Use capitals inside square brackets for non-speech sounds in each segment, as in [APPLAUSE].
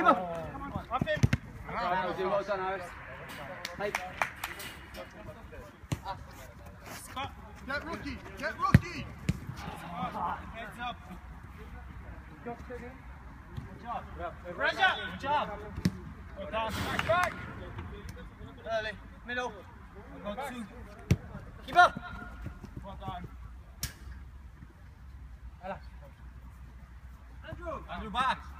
keep up. Up him. Well done, well done, Harris. Hey. Scott. Get rookie! Get rookie! Heads up. Good job. Pressure. Good job. Back, back. Early. Middle. Go two. Keep up. Well done. Andrew. Andrew back.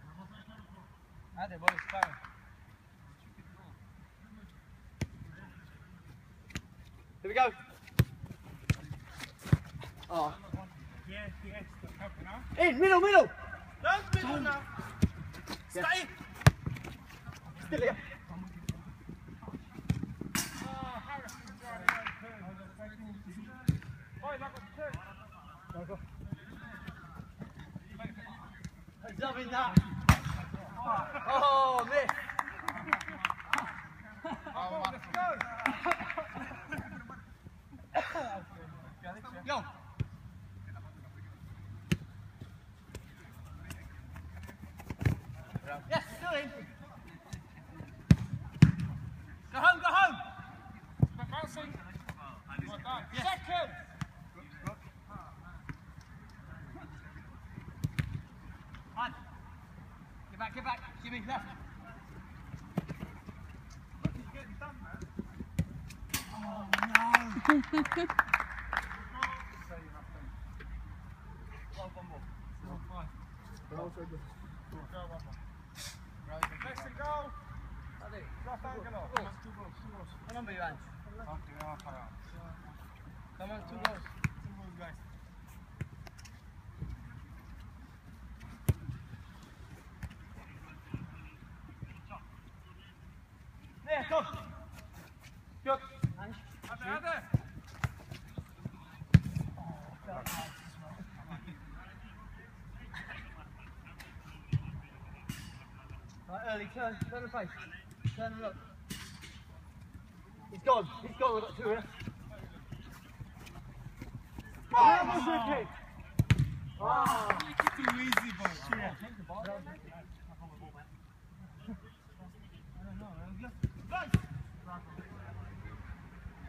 Here we go. Oh. Yeah, stop helping. In, middle, middle. Don't middle now. Stay. Still here. Boys, loving that. Oh, miss. Let's go. Go. Yes, still in. Go home, go home. Stop bouncing. Done. Second. On. Get back, get back. Jimmy, left. Next and go. Left angle. What number you on? Come on, two goals. There, go. Good. Hadi hadi. Right, early, turn, turn the face. Turn and look. He's gone, he's gone, we've got two here. That was a kick. Too easy, boy.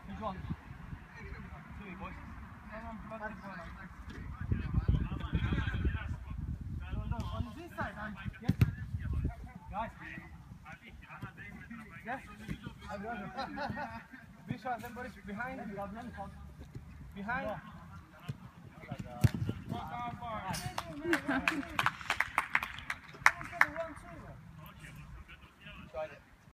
Who's one? Two, boys. Yes. Visual, [LAUGHS] somebody behind. Behind. [LAUGHS]